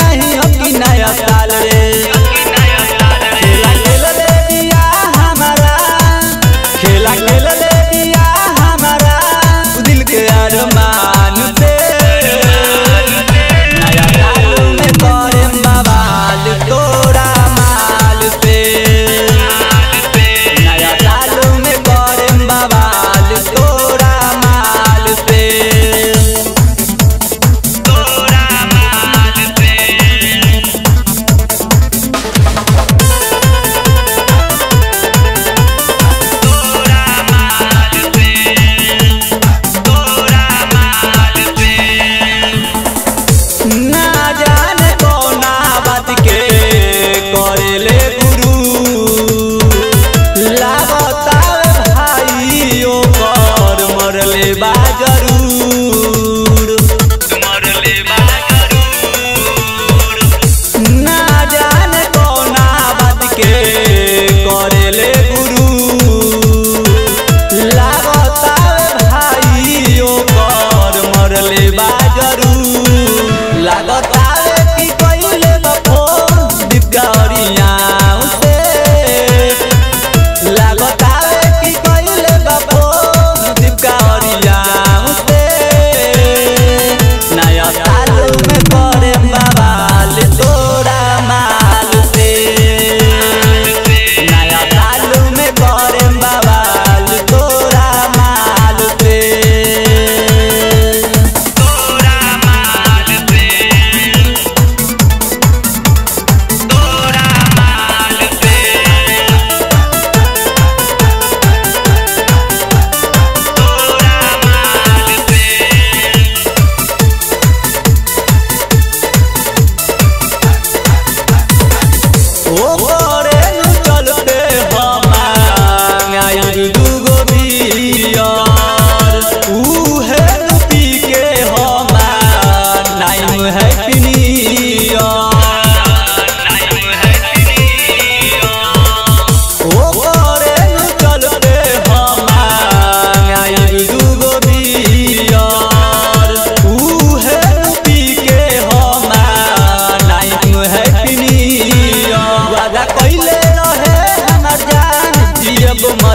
नहीं हो कि नया साल रे। में बात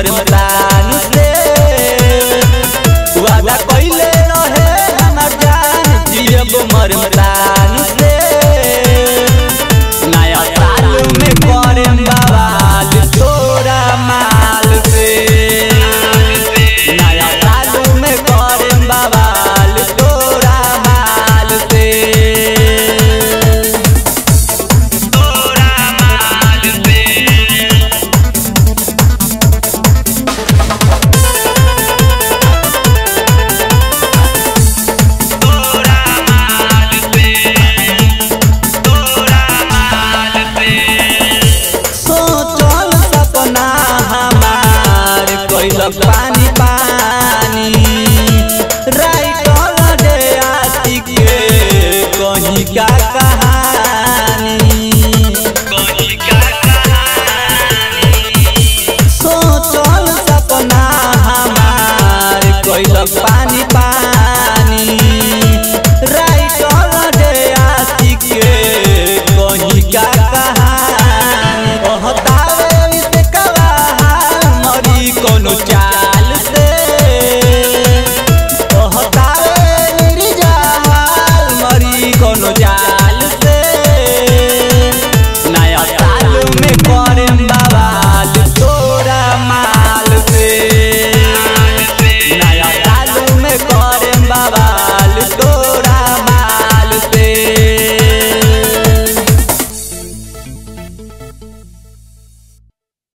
मरता Bye.